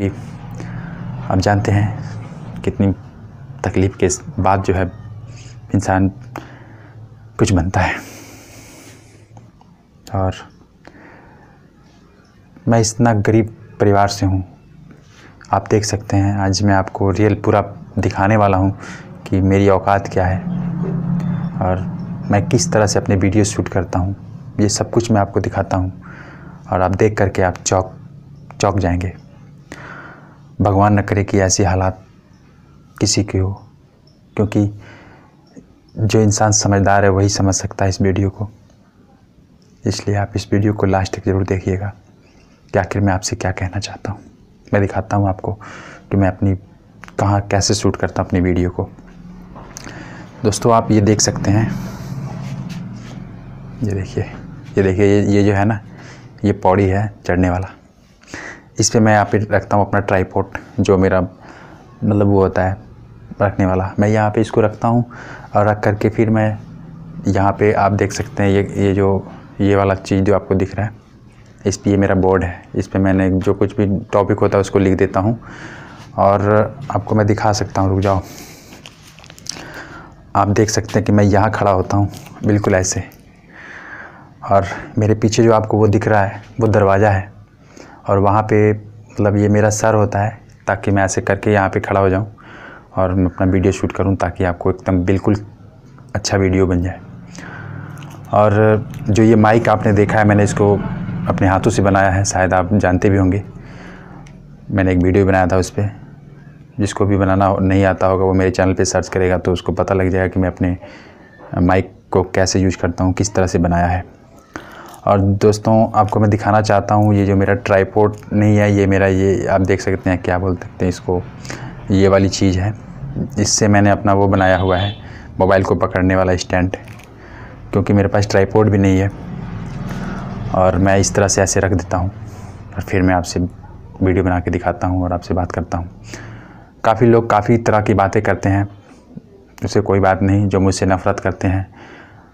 कि आप जानते हैं कितनी तकलीफ़ के बाद जो है इंसान कुछ बनता है। और मैं इतना गरीब परिवार से हूँ। आप देख सकते हैं, आज मैं आपको रियल पूरा दिखाने वाला हूँ कि मेरी औकात क्या है। और मैं किस तरह से अपने वीडियो शूट करता हूँ, ये सब कुछ मैं आपको दिखाता हूँ। और आप देख करके आप चौक चौक जाएँगे। भगवान न करे कि ऐसी हालात किसी की हो। क्योंकि जो इंसान समझदार है, वही समझ सकता है इस वीडियो को। इसलिए आप इस वीडियो को लास्ट तक ज़रूर देखिएगा कि आखिर मैं आपसे क्या कहना चाहता हूँ। मैं दिखाता हूँ आपको कि मैं अपनी कहाँ कैसे शूट करता हूँ अपनी वीडियो को। दोस्तों, आप ये देख सकते हैं। ये देखिए ये देखिए, ये ये जो है ना, ये पौड़ी है चढ़ने वाला। इस पर मैं यहाँ पे रखता हूँ अपना ट्राईपोर्ट जो मेरा मतलब वो होता है, रखने वाला। मैं यहाँ पे इसको रखता हूँ और रख करके फिर मैं यहाँ पे आप देख सकते हैं ये ये जो, ये वाला चीज़ जो आपको दिख रहा है, इस पर ये मेरा बोर्ड है। इस पर मैंने जो कुछ भी टॉपिक होता है उसको लिख देता हूँ और आपको मैं दिखा सकता हूँ, रुक जाओ। आप देख सकते हैं कि मैं यहाँ खड़ा होता हूँ, बिल्कुल ऐसे। और मेरे पीछे जो आपको वो दिख रहा है, वो दरवाज़ा है। और वहाँ पे मतलब ये मेरा सर होता है, ताकि मैं ऐसे करके यहाँ पे खड़ा हो जाऊँ और मैं अपना वीडियो शूट करूँ, ताकि आपको एकदम बिल्कुल अच्छा वीडियो बन जाए। और जो ये माइक आपने देखा है, मैंने इसको अपने हाथों से बनाया है, शायद आप जानते भी होंगे। मैंने एक वीडियो बनाया था उस पर जिसको भी बनाना नहीं आता होगा, वो मेरे चैनल पे सर्च करेगा तो उसको पता लग जाएगा कि मैं अपने माइक को कैसे यूज़ करता हूँ, किस तरह से बनाया है। और दोस्तों, आपको मैं दिखाना चाहता हूँ, ये जो मेरा ट्राईपोर्ट नहीं है, ये मेरा, ये आप देख सकते हैं, क्या बोल सकते हैं इसको। ये वाली चीज़ है, इससे मैंने अपना वो बनाया हुआ है, मोबाइल को पकड़ने वाला स्टैंड, क्योंकि मेरे पास ट्राईपोर्ट भी नहीं है। और मैं इस तरह से ऐसे रख देता हूँ, और फिर मैं आपसे वीडियो बना के दिखाता हूँ और आपसे बात करता हूँ। काफ़ी लोग काफ़ी तरह की बातें करते हैं, उसे कोई बात नहीं, जो मुझसे नफ़रत करते हैं,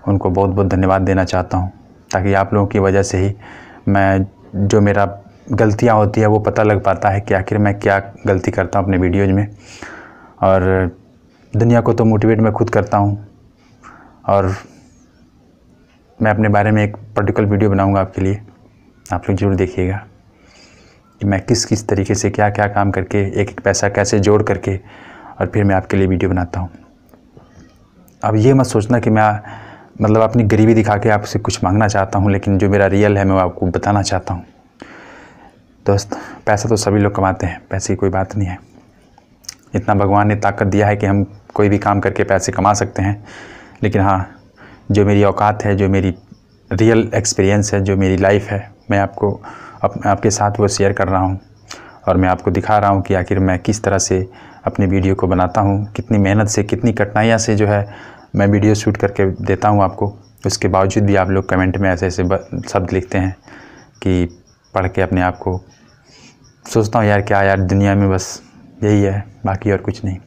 उनको बहुत बहुत धन्यवाद देना चाहता हूँ। ताकि आप लोगों की वजह से ही मैं जो मेरा गलतियाँ होती है, वो पता लग पाता है कि आखिर मैं क्या गलती करता हूँ अपने वीडियोज़ में। और दुनिया को तो मोटिवेट मैं खुद करता हूँ। और मैं अपने बारे में एक पर्टिकुलर वीडियो बनाऊँगा आपके लिए। आप लोग ज़रूर देखिएगा कि मैं किस किस तरीके से क्या क्या काम करके, एक एक पैसा कैसे जोड़ करके और फिर मैं आपके लिए वीडियो बनाता हूँ। अब ये मत सोचना कि मैं मतलब अपनी गरीबी दिखा के आपसे कुछ मांगना चाहता हूँ लेकिन जो मेरा रियल है मैं आपको बताना चाहता हूँ। दोस्त पैसा तो सभी लोग कमाते हैं पैसे की कोई बात नहीं है। इतना भगवान ने ताकत दिया है कि हम कोई भी काम करके पैसे कमा सकते हैं। लेकिन हाँ जो मेरी औकात है जो मेरी रियल एक्सपीरियंस है जो मेरी लाइफ है मैं आपको अप, आपके साथ वो शेयर कर रहा हूँ। और मैं आपको दिखा रहा हूँ कि आखिर मैं किस तरह से अपने वीडियो को बनाता हूँ कितनी मेहनत से कितनी कठिनाइयाँ से जो है मैं वीडियो शूट करके देता हूँ आपको। उसके बावजूद भी आप लोग कमेंट में ऐसे ऐसे शब्द लिखते हैं कि पढ़ के अपने आप को सोचता हूँ यार क्या यार दुनिया में बस यही है, बाकी और कुछ नहीं।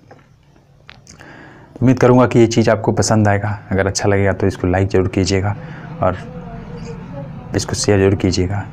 उम्मीद करूँगा कि ये चीज़ आपको पसंद आएगा। अगर अच्छा लगेगा तो इसको लाइक ज़रूर कीजिएगा और इसको शेयर ज़रूर कीजिएगा।